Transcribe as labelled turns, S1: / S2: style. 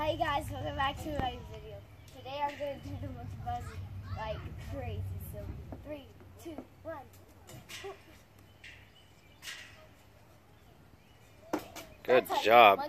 S1: Hi guys, welcome back to my video. Today I'm gonna do the most buzzy like crazy. So three, two, one.
S2: Good
S1: That's
S2: job.